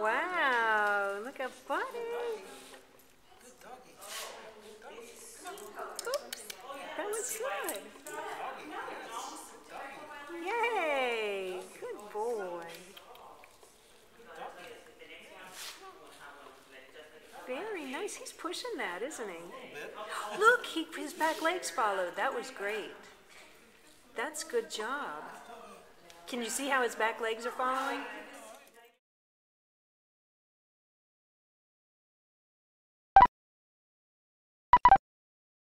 Wow, look at Buddy. Oops, that was good. Yay, good boy. Very nice. He's pushing that, isn't he? Look, he, his back legs followed. That was great. That's good job. Can you see how his back legs are following?